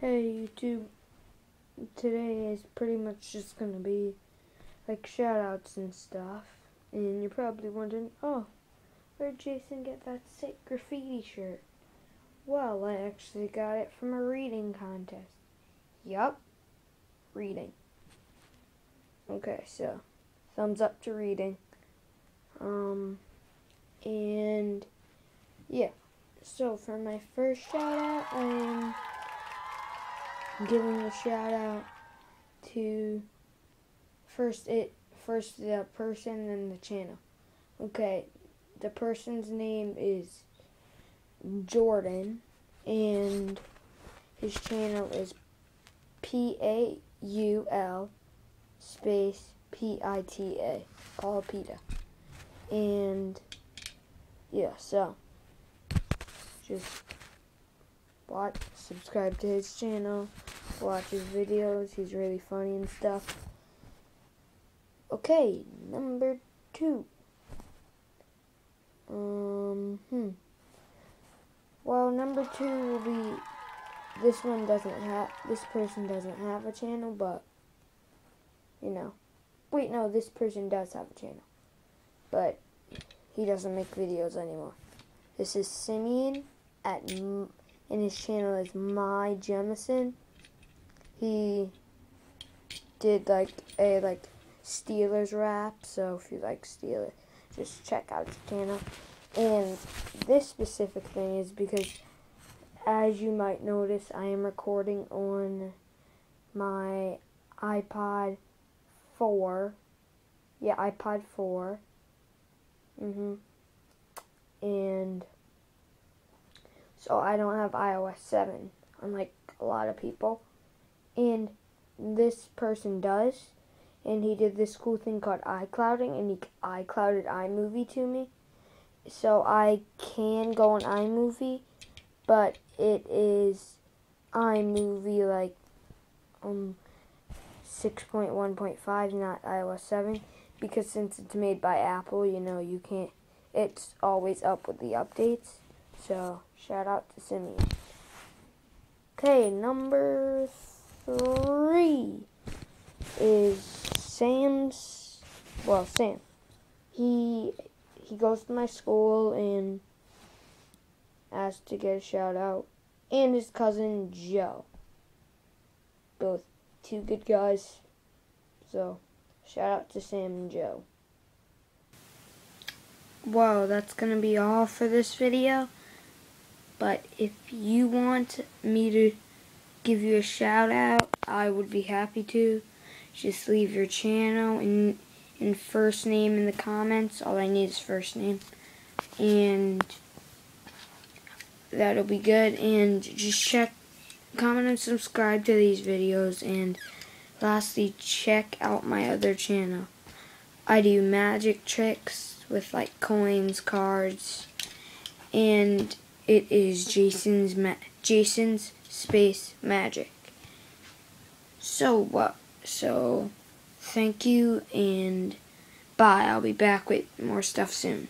Hey YouTube, today is pretty much just gonna be like shout outs and stuff. And you're probably wondering, oh, where'd Jason get that sick graffiti shirt? Well, I actually got it from a reading contest. Yup, reading. Okay, so thumbs up to reading. Um, and yeah, so for my first shout out, I'm giving a shout out to first it first the person and the channel. Okay, the person's name is Jordan and his channel is P A U L space P I T A Paul Pita. And yeah, so just watch subscribe to his channel, watch his videos, he's really funny and stuff. Okay, number two. Um, hmm. Number two will be. This one doesn't have. This person doesn't have a channel, but. You know. Wait, no, this person does have a channel. But he doesn't make videos anymore. This is Simeon at. and his channel is My Jemison. He did like a like Steelers rap, so if you like Steelers, just check out his channel. And this specific thing is because, as you might notice, I am recording on my iPod 4. Yeah, iPod 4. Mhm. And so I don't have iOS 7, unlike a lot of people. And this person does. And he did this cool thing called iClouding, and he iClouded iMovie to me so I can go on iMovie, but it is iMovie like um 6.1.5, not iOS 7, because since it's made by Apple, you know, you can't, it's always up with the updates. So, shout out to Simeon. Okay, number three is Sam's, well, Sam. He he goes to my school and asked to get a shout out. And his cousin Joe. Both two good guys. So, shout out to Sam and Joe. Wow, that's going to be all for this video. But if you want me to give you a shout out, I would be happy to. Just leave your channel and and first name in the comments. All I need is first name. And that'll be good. And just check, comment, and subscribe to these videos. And lastly, check out my other channel. I do magic tricks with like coins, cards, and it is Jason's ma Jason's Space Magic. So what? So thank you and bye. I'll be back with more stuff soon.